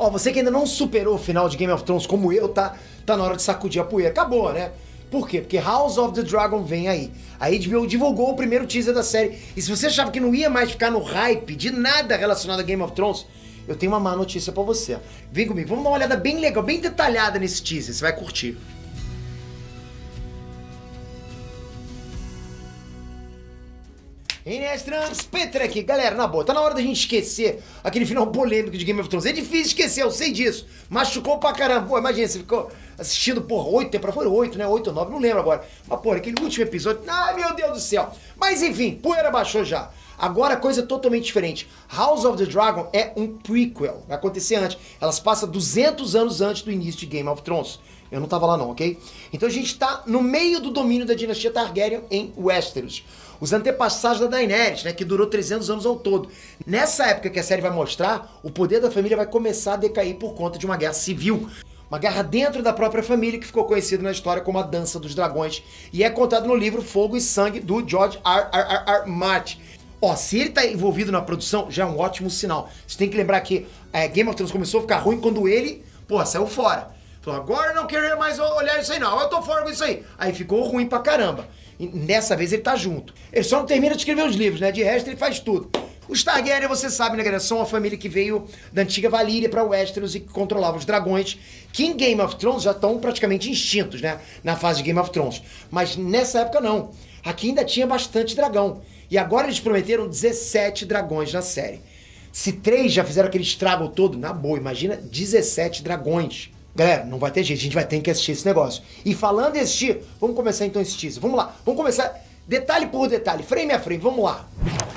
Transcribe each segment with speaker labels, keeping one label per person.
Speaker 1: Ó, você que ainda não superou o final de Game of Thrones como eu, tá, tá na hora de sacudir a poeira. Acabou, né? Por quê? Porque House of the Dragon vem aí. A HBO divulgou o primeiro teaser da série. E se você achava que não ia mais ficar no hype de nada relacionado a Game of Thrones, eu tenho uma má notícia para você. Vem comigo, vamos dar uma olhada bem legal, bem detalhada nesse teaser, você vai curtir. Inês Transpetra aqui. Galera, na boa, tá na hora da gente esquecer aquele final polêmico de Game of Thrones. É difícil esquecer, eu sei disso. Machucou pra caramba. Pô, imagina, você ficou assistindo, porra, oito temporadas. Foram oito, né? Oito ou nove, não lembro agora. Mas, porra, aquele último episódio. Ai, meu Deus do céu. Mas, enfim, poeira baixou já. Agora, coisa totalmente diferente. House of the Dragon é um prequel. Vai acontecer antes. Elas passam 200 anos antes do início de Game of Thrones. Eu não tava lá não, ok? Então a gente tá no meio do domínio da dinastia Targaryen em Westeros os antepassados da Daenerys, né, que durou 300 anos ao todo. Nessa época que a série vai mostrar, o poder da família vai começar a decair por conta de uma guerra civil. Uma guerra dentro da própria família que ficou conhecida na história como a Dança dos Dragões e é contado no livro Fogo e Sangue do George R. R. R. R. Martin. Ó, se ele tá envolvido na produção, já é um ótimo sinal. Você tem que lembrar que é, Game of Thrones começou a ficar ruim quando ele, pô, saiu fora. Falou, agora não quero mais olhar isso aí não, eu tô fora com isso aí. Aí ficou ruim pra caramba. E dessa vez ele tá junto. Ele só não termina de escrever os livros, né? De resto ele faz tudo. Os Targaryen, você sabe, né, galera? São uma família que veio da antiga Valíria para Westeros e que controlava os dragões, que em Game of Thrones já estão praticamente extintos, né? Na fase de Game of Thrones. Mas nessa época não. Aqui ainda tinha bastante dragão. E agora eles prometeram 17 dragões na série. Se três já fizeram aquele estrago todo, na boa, imagina 17 dragões. Galera, não vai ter jeito, a gente vai ter que assistir esse negócio. E falando em assistir, vamos começar então esse teaser. Vamos lá, vamos começar detalhe por detalhe, frame a frame, vamos lá.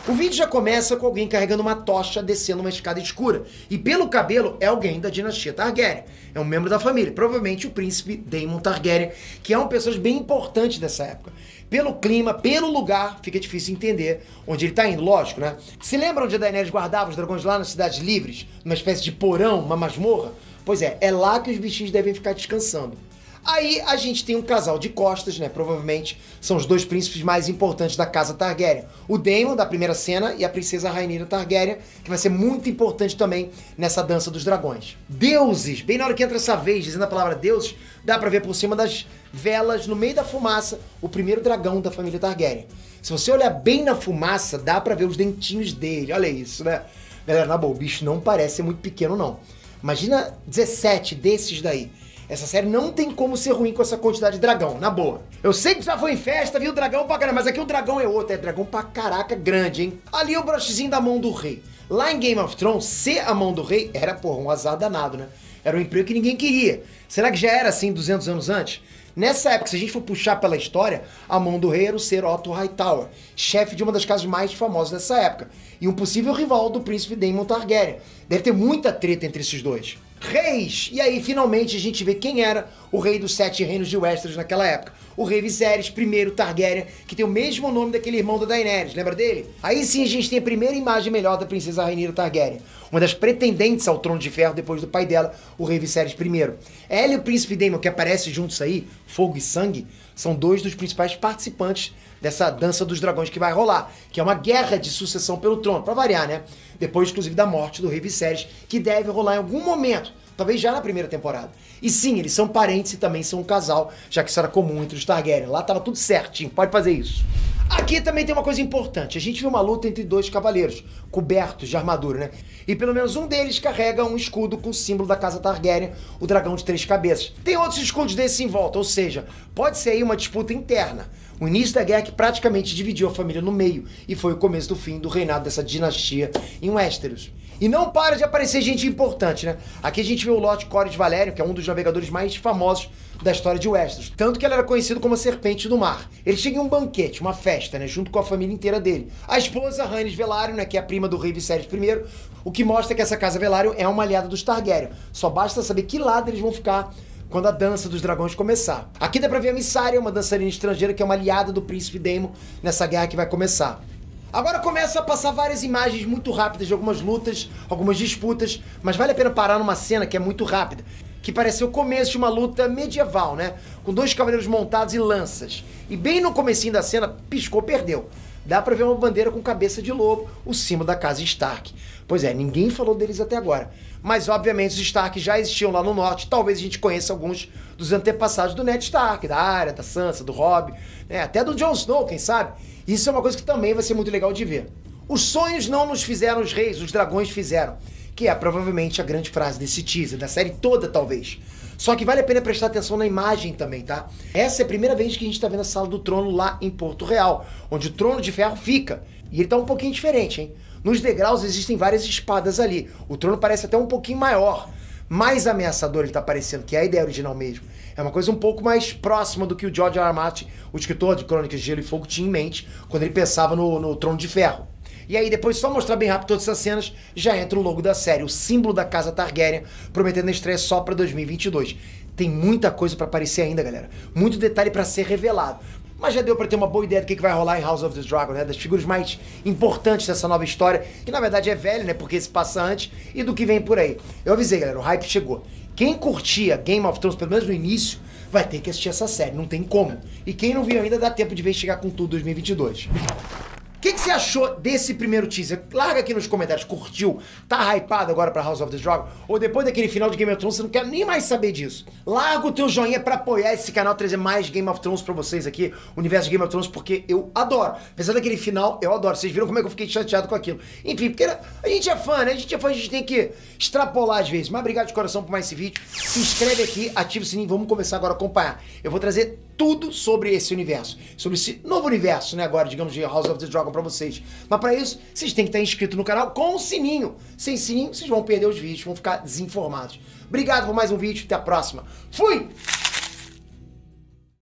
Speaker 1: O vídeo já começa com alguém carregando uma tocha descendo uma escada escura. E pelo cabelo é alguém da dinastia Targaryen. É um membro da família, provavelmente o príncipe Daemon Targaryen, que é uma pessoa bem importante dessa época. Pelo clima, pelo lugar, fica difícil entender onde ele tá indo, lógico, né? Se lembra onde a Daenerys guardava os dragões lá nas Cidades Livres? Numa espécie de porão, uma masmorra? Pois é, é lá que os bichinhos devem ficar descansando. Aí a gente tem um casal de costas, né? Provavelmente são os dois príncipes mais importantes da casa Targaryen. O Daemon, da primeira cena, e a princesa Rhaenyra Targaryen, que vai ser muito importante também nessa dança dos dragões. Deuses! Bem na hora que entra essa vez, dizendo a palavra deuses, dá pra ver por cima das velas, no meio da fumaça, o primeiro dragão da família Targaryen. Se você olhar bem na fumaça, dá pra ver os dentinhos dele. Olha isso, né? Galera, na boa, o bicho não parece ser muito pequeno, não. Imagina 17 desses daí. Essa série não tem como ser ruim com essa quantidade de dragão, na boa. Eu sei que já foi em festa, viu dragão pra caramba, mas aqui o dragão é outro, é dragão pra caraca grande, hein? Ali o brochezinho da mão do rei. Lá em Game of Thrones, ser a mão do rei era, porra, um azar danado, né? Era um emprego que ninguém queria. Será que já era assim 200 anos antes? Nessa época, se a gente for puxar pela história, a mão do rei era o ser Otto Hightower, chefe de uma das casas mais famosas dessa época, e um possível rival do príncipe Daemon Targaryen. Deve ter muita treta entre esses dois. Reis! E aí, finalmente, a gente vê quem era o rei dos sete reinos de Westeros naquela época. O rei Viserys I Targaryen, que tem o mesmo nome daquele irmão da Daenerys, lembra dele? Aí sim a gente tem a primeira imagem melhor da princesa Rhaenyra Targaryen, uma das pretendentes ao trono de ferro depois do pai dela, o rei Viserys I. Ela e o príncipe Daemon, que aparece juntos aí, fogo e sangue, são dois dos principais participantes dessa dança dos dragões que vai rolar, que é uma guerra de sucessão pelo trono, para variar, né? Depois, inclusive, da morte do rei Viserys, que deve rolar em algum momento, talvez já na primeira temporada. E sim, eles são parentes e também são um casal, já que isso era comum entre os Targaryen. Lá tava tudo certinho, pode fazer isso. Aqui também tem uma coisa importante. A gente viu uma luta entre dois cavaleiros, cobertos de armadura, né? E pelo menos um deles carrega um escudo com o símbolo da casa Targaryen, o dragão de três cabeças. Tem outros escudos desses em volta, ou seja, pode ser aí uma disputa interna. O início da guerra que praticamente dividiu a família no meio e foi o começo do fim do reinado dessa dinastia em Westeros. E não para de aparecer gente importante, né? Aqui a gente vê o Lord Corys Valério, que é um dos navegadores mais famosos da história de Westeros. Tanto que ele era conhecido como a Serpente do Mar. Ele chega em um banquete, uma festa, né? Junto com a família inteira dele. A esposa, Rhaenys Velaryon, né? Que é a prima do rei Viserys I. O que mostra que essa casa Velaryon é uma aliada dos Targaryen. Só basta saber que lado eles vão ficar quando a dança dos dragões começar. Aqui dá pra ver a Missária, uma dançarina estrangeira que é uma aliada do príncipe Daemon nessa guerra que vai começar. Agora começa a passar várias imagens muito rápidas de algumas lutas, algumas disputas, mas vale a pena parar numa cena que é muito rápida, que parece o começo de uma luta medieval, né? Com dois cavaleiros montados e lanças. E bem no comecinho da cena, piscou, perdeu. Dá pra ver uma bandeira com cabeça de lobo, o símbolo da casa Stark. Pois é, ninguém falou deles até agora. Mas, obviamente, os Stark já existiam lá no norte. Talvez a gente conheça alguns dos antepassados do Ned Stark, da Arya, da Sansa, do Robb, né? até do Jon Snow, quem sabe? Isso é uma coisa que também vai ser muito legal de ver. Os sonhos não nos fizeram os reis, os dragões fizeram. Que é provavelmente a grande frase desse teaser, da série toda, talvez. Só que vale a pena prestar atenção na imagem também, tá? Essa é a primeira vez que a gente tá vendo a sala do trono lá em Porto Real, onde o trono de ferro fica. E ele tá um pouquinho diferente, hein? Nos degraus existem várias espadas ali. O trono parece até um pouquinho maior. Mais ameaçador ele tá parecendo, que é a ideia original mesmo. É uma coisa um pouco mais próxima do que o George R. R. Martin, o escritor de Crônicas de Gelo e Fogo, tinha em mente quando ele pensava no, no Trono de Ferro. E aí, depois, só mostrar bem rápido todas essas cenas, já entra o logo da série, o símbolo da casa Targaryen, prometendo a estreia só pra 2022. Tem muita coisa para aparecer ainda, galera. Muito detalhe para ser revelado. Mas já deu para ter uma boa ideia do que, que vai rolar em House of the Dragon, né? Das figuras mais importantes dessa nova história, que na verdade é velho, né? Porque se passa antes, e do que vem por aí. Eu avisei, galera, o hype chegou. Quem curtia Game of Thrones, pelo menos no início, vai ter que assistir essa série, não tem como. E quem não viu ainda, dá tempo de ver chegar com tudo 2022 que, que você achou desse primeiro teaser? Larga aqui nos comentários, curtiu? Tá hypado agora pra House of the Dragon? Ou depois daquele final de Game of Thrones, você não quer nem mais saber disso? Larga o teu joinha pra apoiar esse canal, trazer mais Game of Thrones pra vocês aqui, universo de Game of Thrones, porque eu adoro. Apesar daquele final, eu adoro. Vocês viram como é que eu fiquei chateado com aquilo. Enfim, porque a gente é fã, né? A gente é fã, a gente tem que extrapolar às vezes. Mas obrigado de coração por mais esse vídeo. Se inscreve aqui, ativa o sininho, vamos começar agora a acompanhar. Eu vou trazer tudo sobre esse universo, sobre esse novo universo, né, agora, digamos, de House of the Dragon pra vocês. Mas para isso, vocês têm que estar inscrito no canal com o sininho. Sem sininho, vocês vão perder os vídeos, vão ficar desinformados. Obrigado por mais um vídeo, até a próxima. Fui!